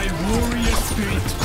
My warrior spirit.